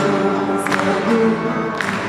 Senhor, Senhor.